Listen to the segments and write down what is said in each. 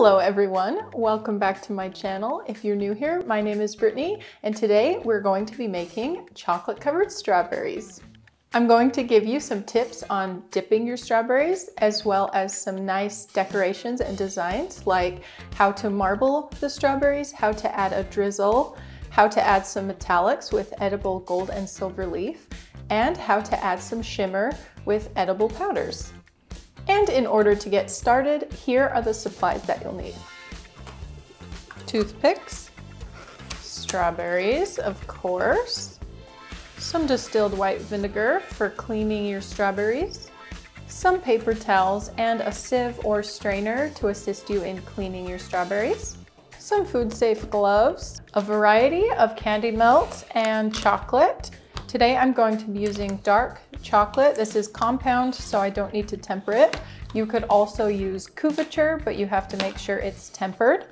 Hello everyone, welcome back to my channel. If you're new here, my name is Brittnee and today we're going to be making chocolate covered strawberries. I'm going to give you some tips on dipping your strawberries as well as some nice decorations and designs like how to marble the strawberries, how to add a drizzle, how to add some metallics with edible gold and silver leaf, and how to add some shimmer with edible powders. And in order to get started, here are the supplies that you'll need. Toothpicks, strawberries, of course, some distilled white vinegar for cleaning your strawberries, some paper towels, and a sieve or strainer to assist you in cleaning your strawberries, some food safe gloves, a variety of candy melts and chocolate. Today I'm going to be using dark chocolate. This is compound, so I don't need to temper it. You could also use couverture, but you have to make sure it's tempered.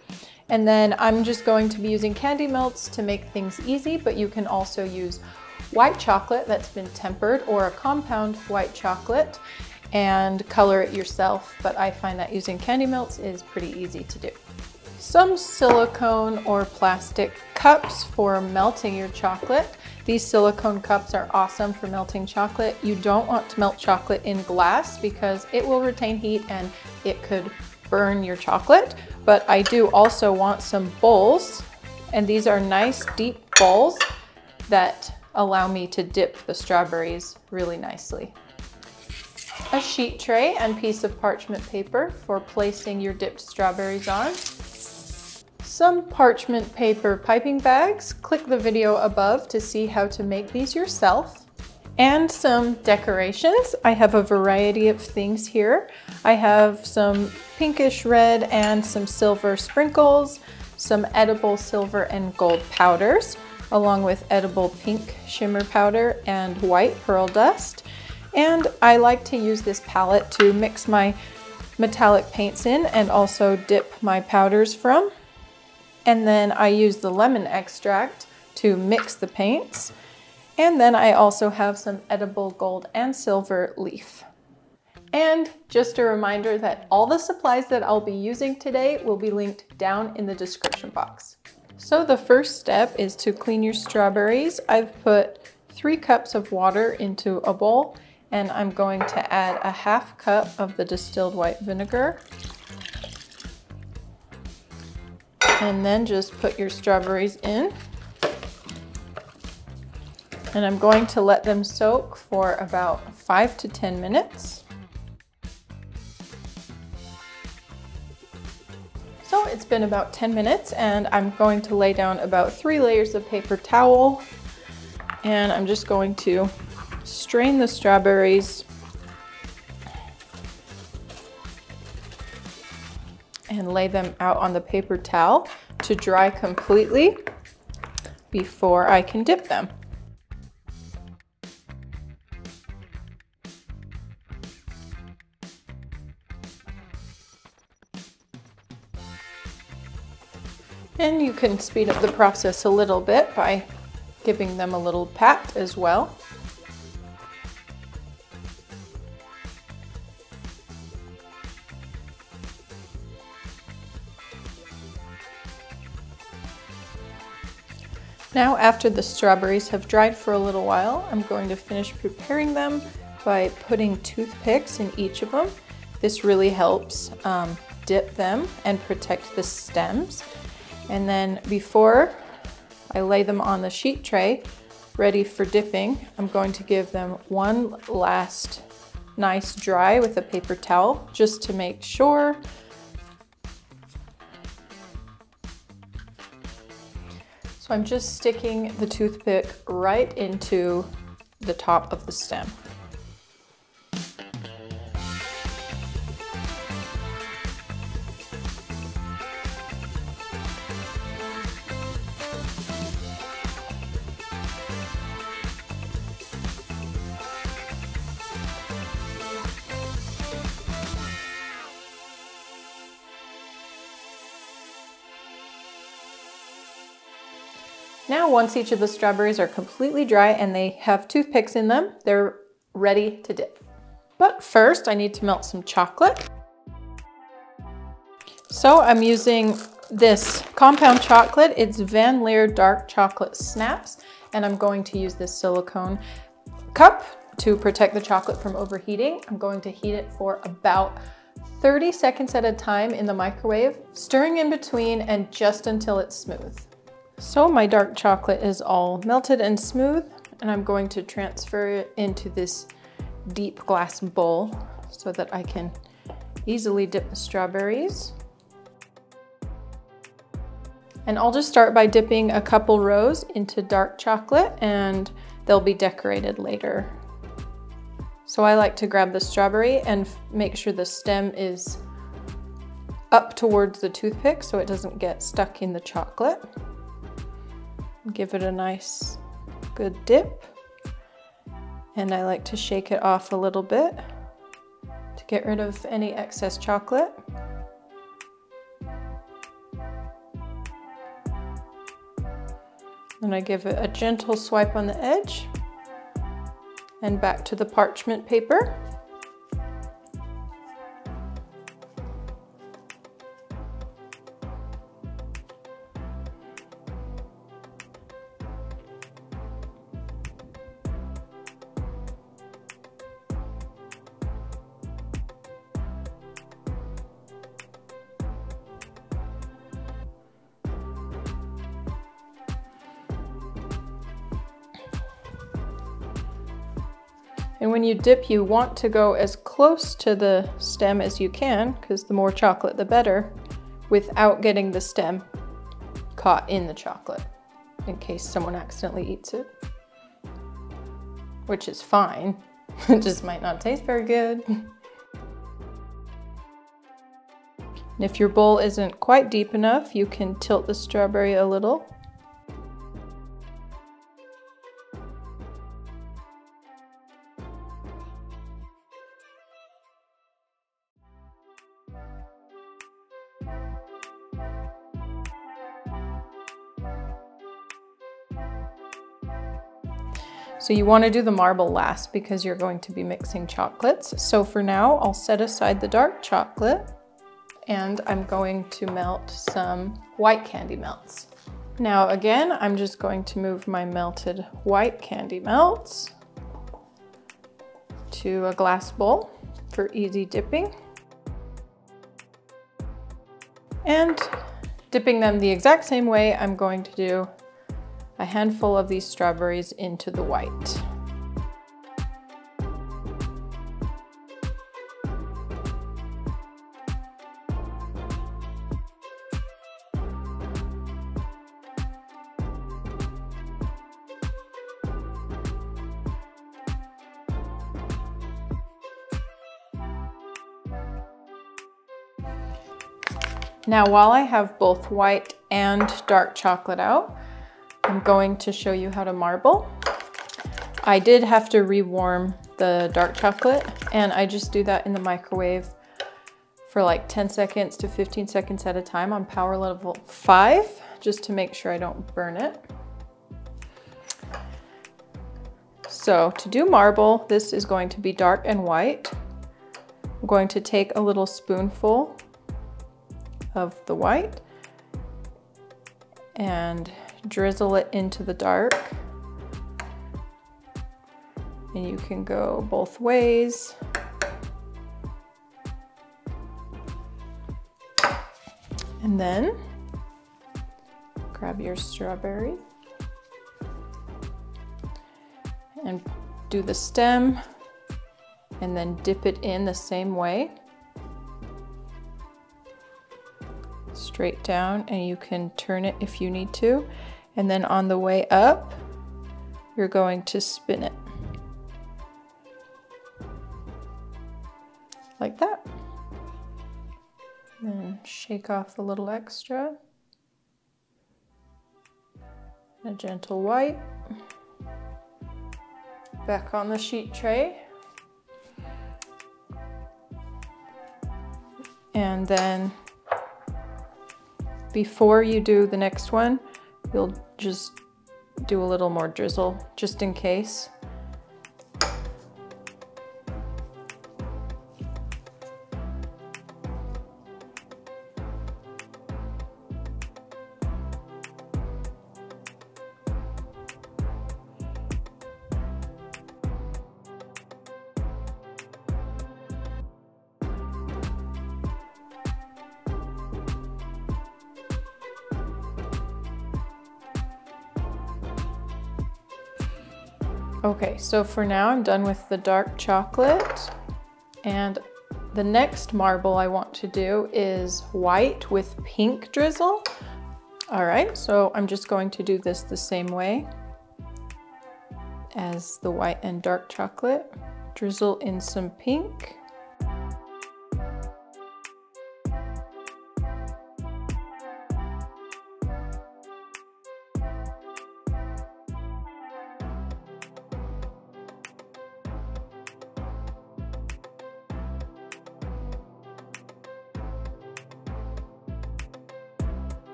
And then I'm just going to be using candy melts to make things easy, but you can also use white chocolate that's been tempered or a compound white chocolate and color it yourself. But I find that using candy melts is pretty easy to do. Some silicone or plastic cups for melting your chocolate. These silicone cups are awesome for melting chocolate. You don't want to melt chocolate in glass because it will retain heat and it could burn your chocolate. But I do also want some bowls and these are nice deep bowls that allow me to dip the strawberries really nicely. A sheet tray and piece of parchment paper for placing your dipped strawberries on some parchment paper piping bags. Click the video above to see how to make these yourself. And some decorations. I have a variety of things here. I have some pinkish red and some silver sprinkles, some edible silver and gold powders, along with edible pink shimmer powder and white pearl dust. And I like to use this palette to mix my metallic paints in and also dip my powders from. And then I use the lemon extract to mix the paints. And then I also have some edible gold and silver leaf. And just a reminder that all the supplies that I'll be using today will be linked down in the description box. So the first step is to clean your strawberries. I've put three cups of water into a bowl and I'm going to add a half cup of the distilled white vinegar and then just put your strawberries in. And I'm going to let them soak for about five to 10 minutes. So it's been about 10 minutes and I'm going to lay down about three layers of paper towel and I'm just going to strain the strawberries lay them out on the paper towel to dry completely before I can dip them. And you can speed up the process a little bit by giving them a little pat as well. Now after the strawberries have dried for a little while, I'm going to finish preparing them by putting toothpicks in each of them. This really helps um, dip them and protect the stems. And then before I lay them on the sheet tray, ready for dipping, I'm going to give them one last nice dry with a paper towel just to make sure So I'm just sticking the toothpick right into the top of the stem. Now, once each of the strawberries are completely dry and they have toothpicks in them, they're ready to dip. But first, I need to melt some chocolate. So I'm using this compound chocolate. It's Van Leer Dark Chocolate Snaps, and I'm going to use this silicone cup to protect the chocolate from overheating. I'm going to heat it for about 30 seconds at a time in the microwave, stirring in between and just until it's smooth. So my dark chocolate is all melted and smooth, and I'm going to transfer it into this deep glass bowl so that I can easily dip the strawberries. And I'll just start by dipping a couple rows into dark chocolate and they'll be decorated later. So I like to grab the strawberry and make sure the stem is up towards the toothpick so it doesn't get stuck in the chocolate. Give it a nice good dip. And I like to shake it off a little bit to get rid of any excess chocolate. Then I give it a gentle swipe on the edge and back to the parchment paper. And when you dip, you want to go as close to the stem as you can, because the more chocolate, the better, without getting the stem caught in the chocolate, in case someone accidentally eats it. Which is fine, it just might not taste very good. And if your bowl isn't quite deep enough, you can tilt the strawberry a little So you want to do the marble last because you're going to be mixing chocolates. So for now, I'll set aside the dark chocolate and I'm going to melt some white candy melts. Now again, I'm just going to move my melted white candy melts to a glass bowl for easy dipping. And dipping them the exact same way, I'm going to do a handful of these strawberries into the white. Now while I have both white and dark chocolate out, I'm going to show you how to marble. I did have to rewarm the dark chocolate and I just do that in the microwave for like 10 seconds to 15 seconds at a time on power level five, just to make sure I don't burn it. So to do marble, this is going to be dark and white. I'm going to take a little spoonful of the white and drizzle it into the dark. And you can go both ways. And then grab your strawberry and do the stem and then dip it in the same way. Straight down and you can turn it if you need to. And then on the way up, you're going to spin it. Like that. Then shake off a little extra. A gentle wipe. Back on the sheet tray. And then before you do the next one, You'll just do a little more drizzle just in case. Okay, so for now I'm done with the dark chocolate and the next marble I want to do is white with pink drizzle. All right, so I'm just going to do this the same way as the white and dark chocolate. Drizzle in some pink.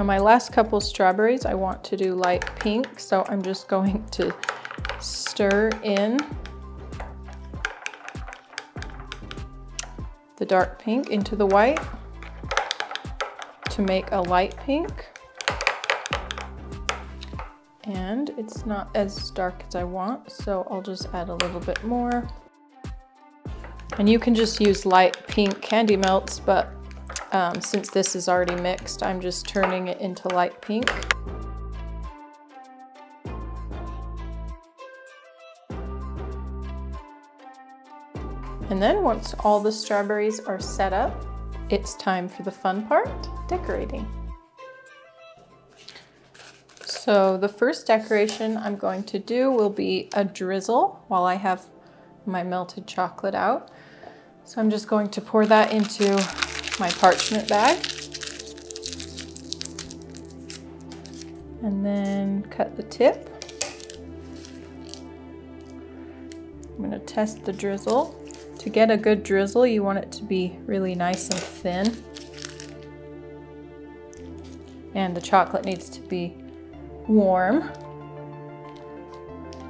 Now my last couple strawberries, I want to do light pink, so I'm just going to stir in the dark pink into the white to make a light pink. And it's not as dark as I want, so I'll just add a little bit more. And you can just use light pink candy melts, but um, since this is already mixed, I'm just turning it into light pink. And then once all the strawberries are set up, it's time for the fun part, decorating. So the first decoration I'm going to do will be a drizzle while I have my melted chocolate out. So I'm just going to pour that into my parchment bag. And then cut the tip. I'm going to test the drizzle. To get a good drizzle, you want it to be really nice and thin. And the chocolate needs to be warm,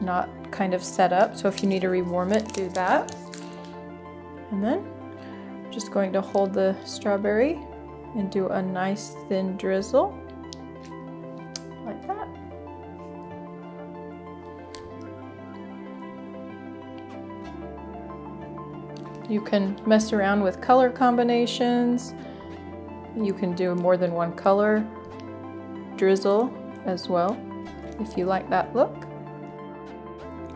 not kind of set up. So if you need to rewarm it, do that. And then just going to hold the strawberry and do a nice thin drizzle like that. You can mess around with color combinations. You can do more than one color drizzle as well if you like that look.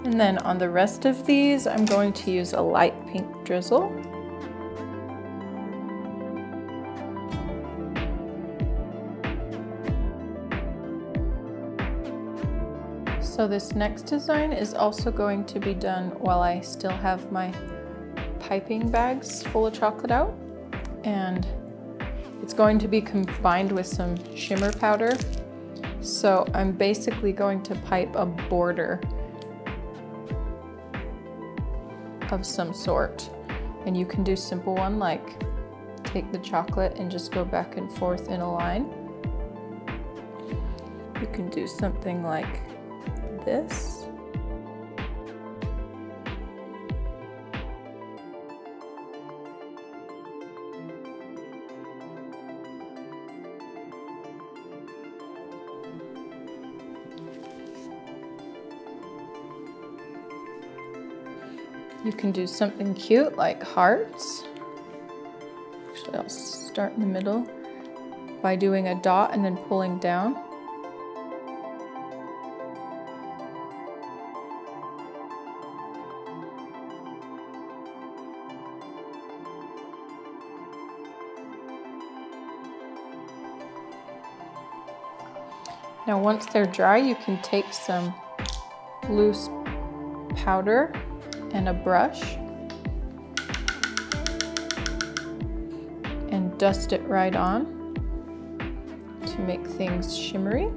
And then on the rest of these, I'm going to use a light pink drizzle. So this next design is also going to be done while I still have my piping bags full of chocolate out. And it's going to be combined with some shimmer powder. So I'm basically going to pipe a border of some sort. And you can do simple one like take the chocolate and just go back and forth in a line. You can do something like this. You can do something cute like hearts. Actually, I'll start in the middle by doing a dot and then pulling down. Now once they're dry, you can take some loose powder and a brush and dust it right on to make things shimmery.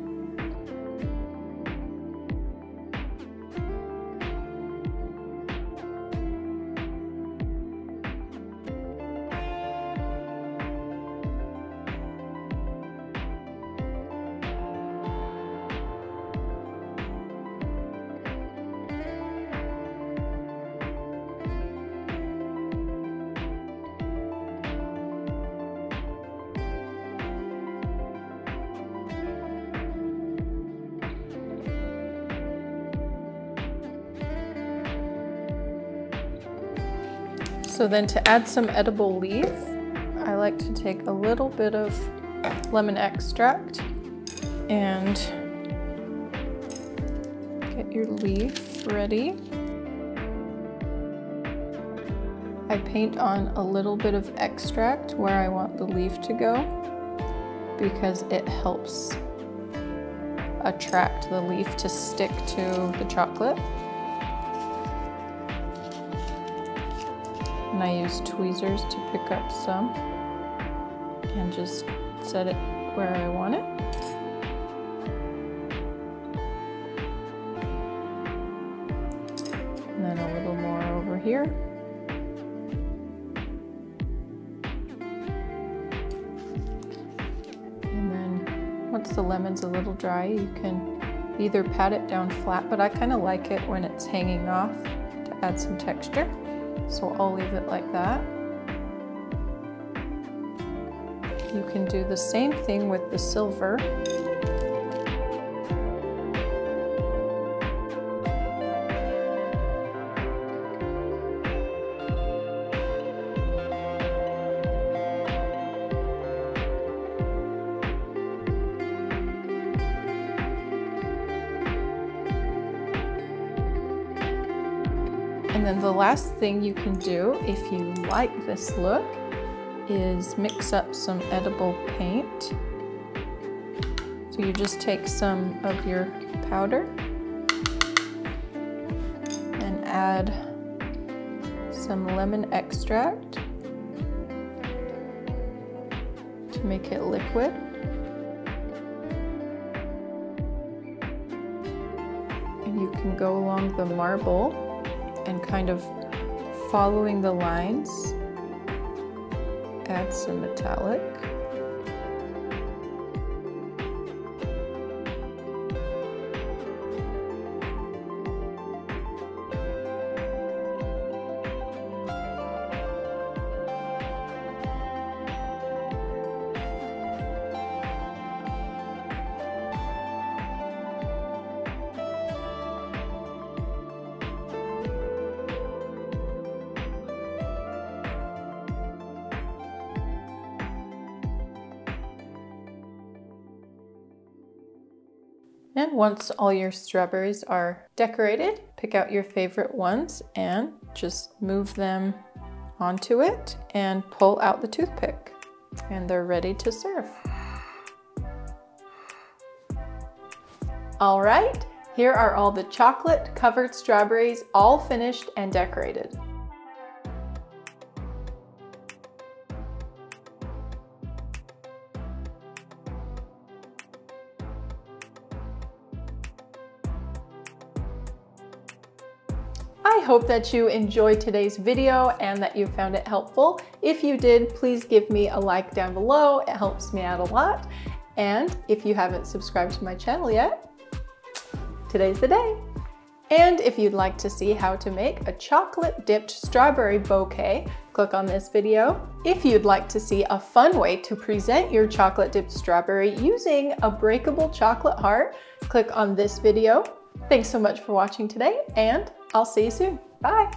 So then to add some edible leaf, I like to take a little bit of lemon extract and get your leaf ready. I paint on a little bit of extract where I want the leaf to go because it helps attract the leaf to stick to the chocolate. And I use tweezers to pick up some and just set it where I want it. And then a little more over here. And then once the lemon's a little dry, you can either pat it down flat, but I kind of like it when it's hanging off to add some texture. So I'll leave it like that. You can do the same thing with the silver. And then the last thing you can do if you like this look is mix up some edible paint. So you just take some of your powder and add some lemon extract to make it liquid. And you can go along the marble and kind of following the lines add some metallic. And once all your strawberries are decorated, pick out your favorite ones and just move them onto it and pull out the toothpick. And they're ready to serve. All right, here are all the chocolate covered strawberries all finished and decorated. Hope that you enjoyed today's video and that you found it helpful. If you did, please give me a like down below. It helps me out a lot. And if you haven't subscribed to my channel yet, today's the day. And if you'd like to see how to make a chocolate dipped strawberry bouquet, click on this video. If you'd like to see a fun way to present your chocolate dipped strawberry using a breakable chocolate heart, click on this video. Thanks so much for watching today and I'll see you soon. Bye.